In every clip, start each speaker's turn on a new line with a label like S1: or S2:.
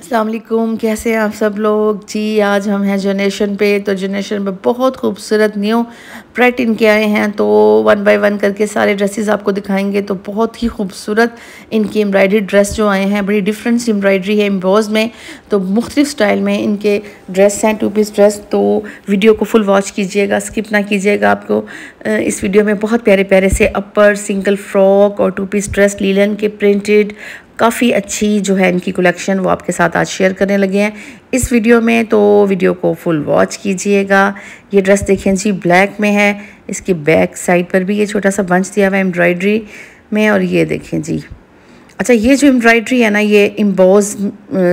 S1: अस्सलाम वालेकुम, कैसे हैं आप सब लोग? जी, आज हम हैं जनरेशन पे तो जनरेशन पे बहुत खूबसूरत न्यू प्रेट इनके आए हैं तो वन बाय वन करके सारे ड्रेसेस आपको दिखाएँगे तो बहुत ही खूबसूरत इनकी एम्ब्रॉयडरी ड्रेस जो आए हैं, बड़ी डिफरेंट एम्ब्रॉयडरी है एम्बोज में तो मुख्तलिफ़ स्टाइल में इनके ड्रेस हैं टू पीस ड्रेस तो वीडियो को फुल वॉच कीजिएगा स्किप ना कीजिएगा आपको। इस वीडियो में बहुत प्यारे प्यारे से अपर सिंगल फ्रॉक और टू पीस ड्रेस लीलन के प्रिंटेड काफ़ी अच्छी जो है इनकी कलेक्शन वो आपके साथ आज शेयर करने लगे हैं। इस वीडियो में तो वीडियो को फुल वॉच कीजिएगा। ये ड्रेस देखें जी ब्लैक में है। इसकी बैक साइड पर भी ये छोटा सा बंच दिया हुआ है एम्ब्रॉयड्री में और ये देखें जी। अच्छा ये जो एम्ब्रॉयड्री है ना, ये इम्बोज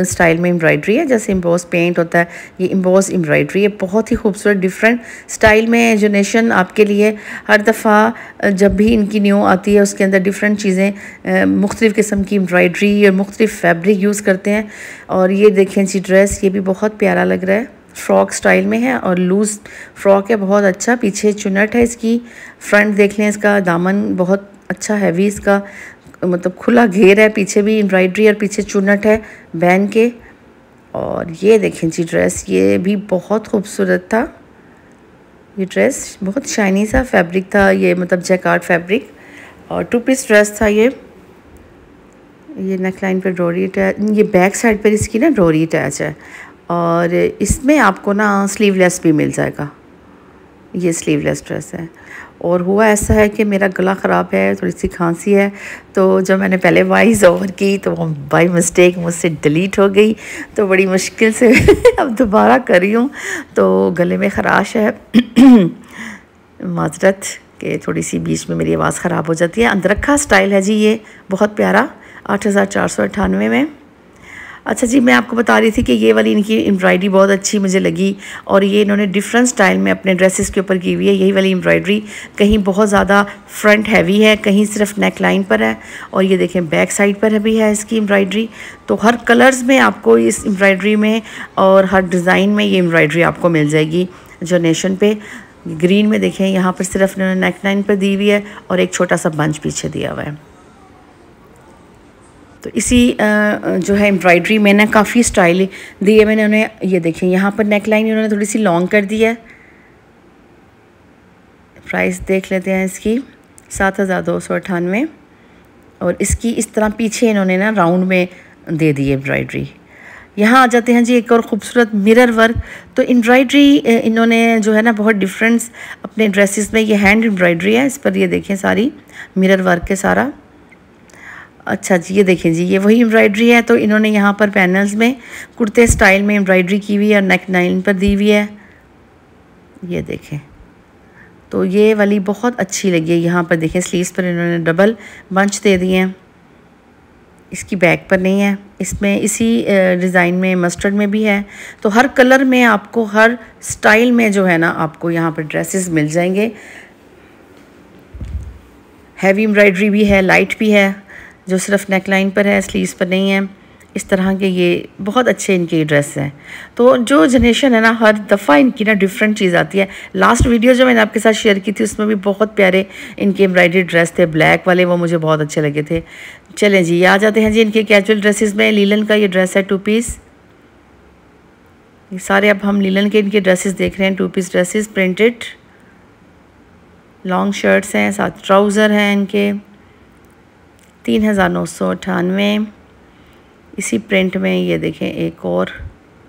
S1: स्टाइल में एम्ब्रॉयड्री है, जैसे इम्बोज पेंट होता है, ये इम्बोज एम्ब्रॉयड्री है, बहुत ही खूबसूरत डिफरेंट स्टाइल में जो आपके लिए हर दफ़ा जब भी इनकी न्यू आती है, उसके अंदर डिफरेंट चीज़ें मुख्तलिफ़ किस्म की एम्ब्रॉयड्री और मुख्तलिफ़ फैब्रिक यूज़ करते हैं। और ये देखें जी ड्रेस ये भी बहुत प्यारा लग रहा है। फ्रॉक स्टाइल में है और लूज़ फ्रॉक है, बहुत अच्छा। पीछे चुनट है इसकी फ्रंट देख लें इसका, दामन बहुत अच्छा हैवी इसका। मतलब खुला घेर है, पीछे भी एम्ब्रॉयड्री और पीछे चुनट है बैन के। और ये देखें जी ड्रेस ये भी बहुत खूबसूरत था। ये ड्रेस बहुत शाइनी सा फैब्रिक था, ये मतलब जैकार्ड फैब्रिक और टू पीस ड्रेस था ये। ये नेक लाइन पर डोरी अटैच ये बैक साइड पर इसकी ना डोरी अटैच है। और इसमें आपको ना स्लीवलेस भी मिल जाएगा। ये स्लीवलेस ड्रेस है। और हुआ ऐसा है कि मेरा गला ख़राब है, थोड़ी सी खांसी है तो जब मैंने पहले वॉइस ओवर की तो वो बाई मिस्टेक मुझसे डिलीट हो गई तो बड़ी मुश्किल से अब दोबारा कर हूँ। तो गले में ख़राश है। माजरत के थोड़ी सी बीच में मेरी आवाज़ ख़राब हो जाती है। अंदरखा स्टाइल है जी ये, बहुत प्यारा, आठ हज़ार चार सौ अट्ठानवे में। अच्छा जी, मैं आपको बता रही थी कि ये वाली इनकी एम्ब्रॉयडरी बहुत अच्छी मुझे लगी और ये इन्होंने डिफरेंट स्टाइल में अपने ड्रेसेस के ऊपर की हुई है। यही वाली एम्ब्रॉयडरी कहीं बहुत ज़्यादा फ्रंट हैवी है, कहीं सिर्फ़ नेक लाइन पर है और ये देखें बैक साइड पर भी है इसकी एम्ब्रॉयडरी तो हर कलर्स में आपको इस एम्ब्रॉयडरी में और हर डिज़ाइन में ये एम्ब्रॉयडरी आपको मिल जाएगी जो नेशन पे। ग्रीन में देखें, यहाँ पर सिर्फ़ इन्होंने नेक लाइन पर दी हुई है और एक छोटा सा बंच पीछे दिया हुआ है। तो इसी जो है एम्ब्रॉयड्री में ना काफ़ी स्टाइल दी है मैंने उन्हें ये देखें यहाँ पर नेक लाइन इन्होंने थोड़ी सी लॉन्ग कर दी है। प्राइस देख लेते हैं इसकी, सात हज़ार दो सौ अठानवे और इसकी इस तरह पीछे इन्होंने ना राउंड में दे दी एम्ब्रॉयड्री यहाँ आ जाते हैं जी एक और ख़ूबसूरत मिरर वर्क तो एम्ब्रॉयड्री इन्होंने जो है ना बहुत डिफरेंस अपने ड्रेसेस में, ये हैंड एम्ब्रॉयड्री है, इस पर ये देखें सारी मिरर वर्क के सारा। अच्छा जी, ये देखें जी, ये वही एम्ब्रॉयड्री है तो इन्होंने यहाँ पर पैनल्स में, कुर्ते स्टाइल में एम्ब्रॉयड्री की हुई है और नेक नाइन पर दी हुई है। ये देखें तो ये वाली बहुत अच्छी लगी है, यहाँ पर देखें स्लीव्स पर इन्होंने डबल बंच दे दिए हैं। इसकी बैक पर नहीं है, इसमें इसी डिज़ाइन में मस्टर्ड में भी है तो हर कलर में आपको, हर स्टाइल में जो है ना, आपको यहाँ पर ड्रेसेस मिल जाएँगे। हैवी एम्ब्रॉयड्री भी है लाइट भी है। जो सिर्फ़ नेक लाइन पर है स्लीव्स पर नहीं है, इस तरह के ये बहुत अच्छे इनके ड्रेस हैं। तो जो जनरेशन है ना, हर दफ़ा इनकी ना डिफरेंट चीज़ आती है। लास्ट वीडियो जो मैंने आपके साथ शेयर की थी, उसमें भी बहुत प्यारे इनके एम्ब्रॉयडरी ड्रेस थे। ब्लैक वाले, वो मुझे बहुत अच्छे लगे थे। चलें जी, आ जाते हैं जी इनके कैजुअल ड्रेसेस में। लीलन का ये ड्रेस है टू पीस ये सारे अब हम लीलन के इनके ड्रेसेस देख रहे हैं two piece dresses printed long shirts हैं, साथ ट्राउज़र हैं इनके। तीन हज़ार नौ सौ अठानवे इसी प्रिंट में ये देखें, एक और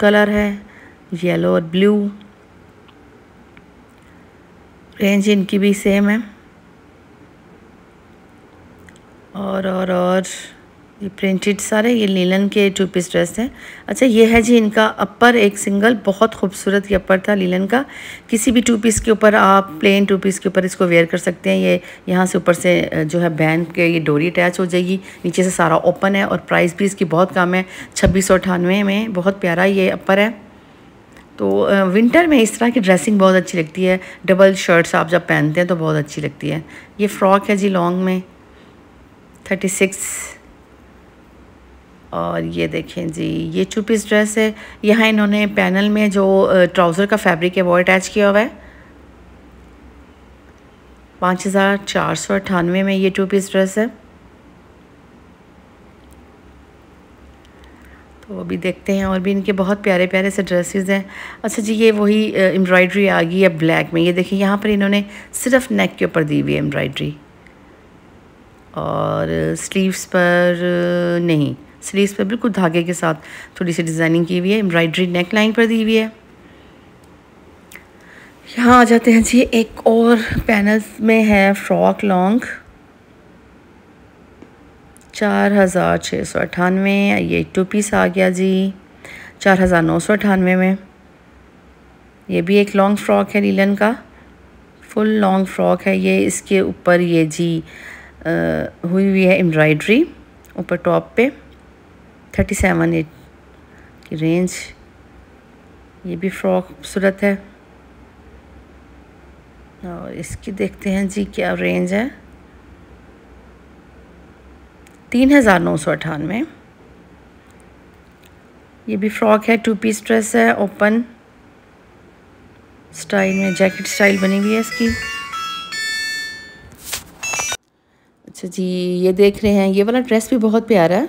S1: कलर है येलो और ब्लू रेंज इनकी भी सेम है। और और और ये प्रिंटेड सारे, ये लीलन के टू पीस ड्रेस हैं। अच्छा ये है जी इनका अपर एक सिंगल बहुत खूबसूरत ये अपर था लीलन का। किसी भी टू पीस के ऊपर आप प्लेन टू पीस के ऊपर इसको वेयर कर सकते हैं। ये यहाँ से ऊपर से जो है बैन के ये डोरी अटैच हो जाएगी। नीचे से सारा ओपन है और प्राइस भी इसकी बहुत कम है। छब्बीस में, बहुत प्यारा ये अपर है। तो विंटर में इस तरह की ड्रेसिंग बहुत अच्छी लगती है। डबल शर्ट्स आप जब पहनते हैं तो बहुत अच्छी लगती है। ये फ़्रॉक है जी लॉन्ग में। थर्टी सिक्स और ये देखें जी, ये टू पीस ड्रेस है। यहाँ इन्होंने पैनल में जो ट्राउज़र का फैब्रिक है वो अटैच किया हुआ है। पाँच हज़ार चार सौ अट्ठानवे में ये टू पीस ड्रेस है। तो अभी देखते हैं और भी इनके बहुत प्यारे प्यारे से ड्रेसेस हैं। अच्छा जी, ये वही एम्ब्रॉयडरी आ गई है ब्लैक में। ये देखिए, यहाँ पर इन्होंने सिर्फ़ नेक के ऊपर दी हुई है एम्ब्रॉयडरी। और स्लीव्स पर नहीं। स्लीव्स पर बिल्कुल धागे के साथ थोड़ी सी डिज़ाइनिंग की हुई है एम्ब्रॉयडरी नेक लाइन पर दी हुई है। यहाँ आ जाते हैं जी एक और पैनल्स में है फ्रॉक लॉन्ग चार हज़ार छः सौ अठानवे ये टू पीस आ गया जी चार हज़ार नौ सौ अठानवे में। ये भी एक लॉन्ग फ्रॉक है लीलन का फुल लॉन्ग फ्रॉक है ये इसके ऊपर ये जी आ, हुई हुई है एम्ब्रॉयड्री ऊपर टॉप पे। थर्टी सेवन एट की रेंज ये भी फ्रॉक खूबसूरत है। और इसकी देखते हैं जी क्या रेंज है। तीन हज़ार नौ सौ अठानवे ये भी फ्रॉक है टू पीस ड्रेस है ओपन स्टाइल में जैकेट स्टाइल बनी हुई है इसकी। अच्छा जी, ये देख रहे हैं, ये वाला ड्रेस भी बहुत प्यारा है।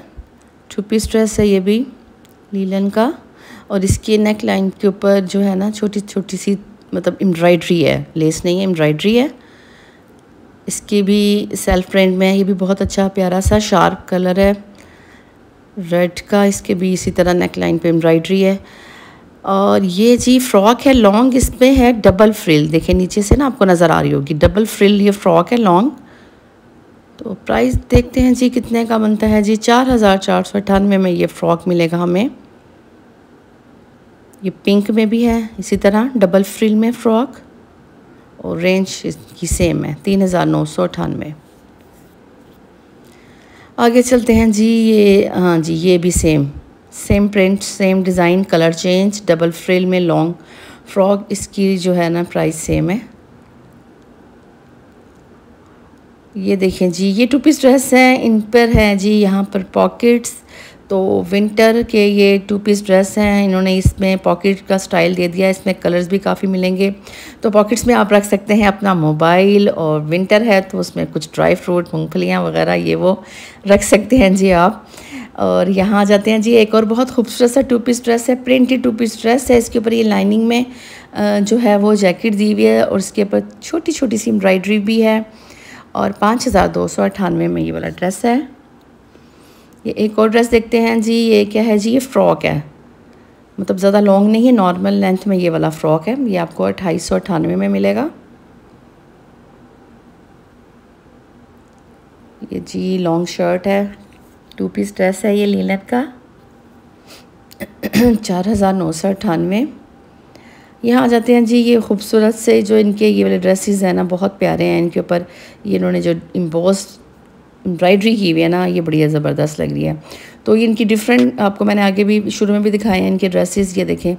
S1: टू पीस ड्रेस है ये भी लीलन का, और इसके नेक लाइन के ऊपर जो है ना छोटी छोटी सी मतलब एम्ब्रॉयड्री है लेस नहीं है एम्ब्रॉयड्री है। इसकी भी सेल्फ प्रिंट में है, ये भी बहुत अच्छा प्यारा सा शार्प कलर है। रेड का इसके भी इसी तरह नेक लाइन पे एम्ब्रॉयड्री है। और ये जी फ्रॉक है लॉन्ग इसमें है डबल फ्रिल देखिए, नीचे से ना आपको नज़र आ रही होगी डबल फ्रिल ये फ्रॉक है लॉन्ग तो प्राइस देखते हैं जी कितने का बनता है जी। चार हज़ार चार सौ अठानवे में ये फ़्रॉक मिलेगा हमें। ये पिंक में भी है, इसी तरह डबल फ्रिल में फ़्रॉक और रेंज इसकी सेम है, तीन हज़ार नौ सौ अठानवे आगे चलते हैं जी, ये हाँ जी, ये भी same same print same design colour change double frill में लॉन्ग फ्रॉक इसकी जो है ना प्राइस सेम है। ये देखें जी, ये टू पीस ड्रेस हैं, इन पर है जी यहाँ पर पॉकेट्स तो विंटर के ये टू पीस ड्रेस हैं, इन्होंने इसमें पॉकेट का स्टाइल दे दिया, इसमें कलर्स भी काफ़ी मिलेंगे। तो पॉकेट्स में आप रख सकते हैं अपना मोबाइल और विंटर है तो उसमें कुछ ड्राई फ्रूट मूँगफलियाँ वगैरह, ये वो रख सकते हैं जी आप। और यहाँ जाते हैं जी, एक और बहुत खूबसूरत सा टू पीस ड्रेस है प्रिंटेड टू पीस ड्रेस है, इसके ऊपर ये लाइनिंग में जो है वो जैकेट दी हुई है और इसके ऊपर छोटी छोटी सी एम्ब्रॉयड्री भी है। और पाँच हज़ार दो सौ अठानवे में ये वाला ड्रेस है। ये एक और ड्रेस देखते हैं जी, ये क्या है जी? ये फ़्रॉक है। मतलब ज़्यादा लॉन्ग नहीं है, नॉर्मल लेंथ में ये वाला फ़्रॉक है। ये आपको अट्ठाईस सौ अठानवे में मिलेगा। ये जी, लॉन्ग शर्ट है। टू पीस ड्रेस है ये लीनत का। चार हज़ार नौ सौ अठानवे यहाँ आ जाते हैं। जी, ये खूबसूरत से जो इनके ये वाले ड्रेसेस हैं ना, बहुत प्यारे हैं। इनके ऊपर ये इन्होंने जो इम्बोस एम्ब्रॉयड्री की हुई है ना, ये बढ़िया ज़बरदस्त लग रही है। तो ये इनकी डिफरेंट आपको मैंने आगे भी शुरू में भी दिखाए हैं इनके ड्रेसेस ये देखें,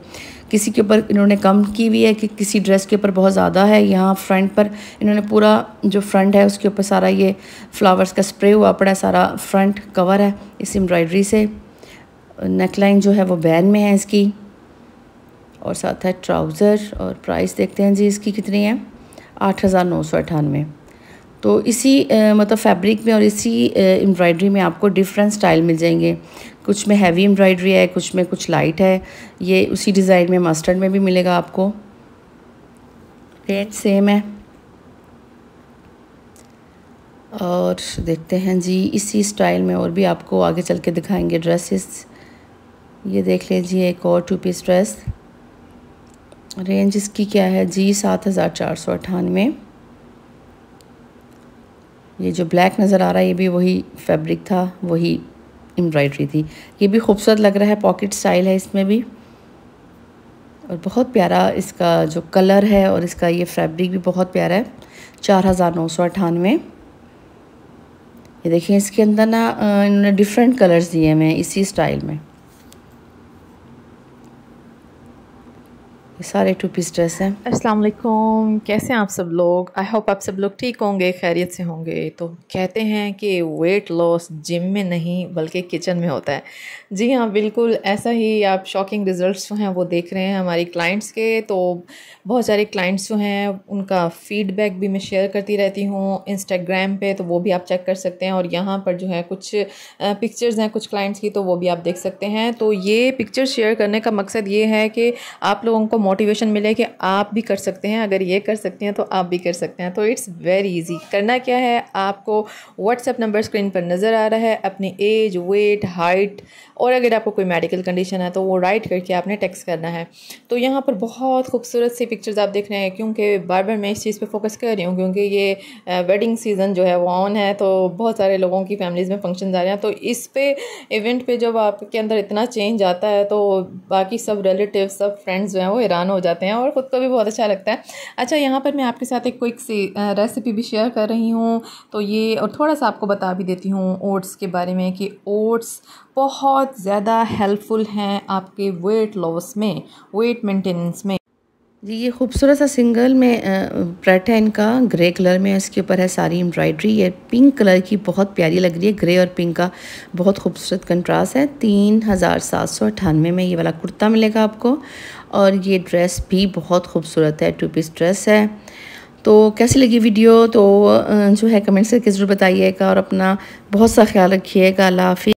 S1: किसी के ऊपर इन्होंने कम की हुई है कि किसी ड्रेस के ऊपर बहुत ज़्यादा है। यहाँ फ्रंट पर इन्होंने पूरा जो फ्रंट है, उसके ऊपर सारा ये फ्लावर्स का स्प्रे हुआ पड़ा है। सारा फ्रंट कवर है इस एम्ब्रॉयड्री से। नेकलाइन जो है वो बैन में है इसकी। और साथ है ट्राउज़र और प्राइस देखते हैं जी इसकी कितनी है? आठ हज़ार नौ सौ अठानवे तो इसी आ, मतलब फैब्रिक में और इसी एम्ब्रॉयड्री में आपको डिफरेंट स्टाइल मिल जाएँगे। कुछ में हैवी एम्ब्रॉयड्री है कुछ में कुछ लाइट है। ये उसी डिज़ाइन में मस्टर्ड में भी मिलेगा आपको। रेट सेम है। और देखते हैं जी इसी स्टाइल में और भी आपको आगे चल के दिखाएँगे ड्रेसेस। ये देख लीजिए एक और टू पीस ड्रेस। रेंज इसकी क्या है? जी सात हज़ार चार सौ अठानवे। ये जो ब्लैक नज़र आ रहा है, ये भी वही फैब्रिक था, वही एम्ब्रॉयडरी थी। ये भी खूबसूरत लग रहा है, पॉकेट स्टाइल है इसमें भी। और बहुत प्यारा इसका जो कलर है और इसका ये फैब्रिक भी बहुत प्यारा है, चार हज़ार नौ सौ अठानवे। ये देखिए, इसके अंदर ना इन्होंने डिफरेंट कलर्स दिए हैं, इसी स्टाइल में। सारे टू पीस ड्रेस हैं।
S2: अस्सलाम वालेकुम कैसे हैं आप सब लोग? आई होप आप सब लोग ठीक होंगे, खैरियत से होंगे। तो कहते हैं कि वेट लॉस जिम में नहीं, बल्कि किचन में होता है। जी हाँ बिल्कुल ऐसा ही आप शॉकिंग रिज़ल्ट्स जो हैं, वो देख रहे हैं हमारी क्लाइंट्स के। तो बहुत सारे क्लाइंट्स जो हैं, उनका फ़ीडबैक भी मैं शेयर करती रहती हूँ इंस्टाग्राम पर तो वो भी आप चेक कर सकते हैं। और यहाँ पर जो है कुछ पिक्चर्स हैं कुछ क्लाइंट्स की तो वो भी आप देख सकते हैं। तो ये पिक्चर शेयर करने का मकसद ये है कि आप लोगों को मोटिवेशन मिले कि आप भी कर सकते हैं, अगर ये कर सकते हैं तो आप भी कर सकते हैं। तो इट्स वेरी इजी करना क्या है? आपको व्हाट्सएप नंबर स्क्रीन पर नज़र आ रहा है, अपनी एज वेट हाइट और अगर आपको कोई मेडिकल कंडीशन है तो वो राइट करके आपने टेक्स्ट करना है। तो यहाँ पर बहुत खूबसूरत सी पिक्चर्स आप देख रहे हैं, क्योंकि बार बार मैं इस चीज़ पर फोकस कर रही हूँ, क्योंकि ये वेडिंग सीज़न जो है वो ऑन है तो बहुत सारे लोगों की फैमिलीज़ में फ़ंक्शन आ रहे हैं। तो इस पे इवेंट पे जब आपके अंदर इतना चेंज आता है तो बाकी सब रिलेटिव सब फ्रेंड्स जो हैं वो हैरान हो जाते हैं और ख़ुद को भी बहुत अच्छा लगता है। अच्छा यहाँ पर मैं आपके साथ एक क्विक सी रेसिपी भी शेयर कर रही हूँ। तो ये, और थोड़ा सा आपको बता भी देती हूँ ओट्स के बारे में कि ओट्स बहुत ज़्यादा हेल्पफुल हैं आपके वेट लॉस में वेट मेंटेनेंस में।
S1: जी, ये खूबसूरत सा सिंगल में प्रेट है इनका ग्रे कलर में इसके ऊपर है सारी एम्ब्रॉयडरी ये पिंक कलर की बहुत प्यारी लग रही है ग्रे और पिंक का बहुत खूबसूरत कंट्रास्ट है। तीन हज़ार सात सौ अठानवे में ये वाला कुर्ता मिलेगा आपको। और ये ड्रेस भी बहुत खूबसूरत है टू पीस ड्रेस है। तो कैसी लगी वीडियो तो जो है कमेंट्स करके ज़रूर बताइएगा और अपना बहुत सा ख्याल रखिएगा। अल्लाह हाफि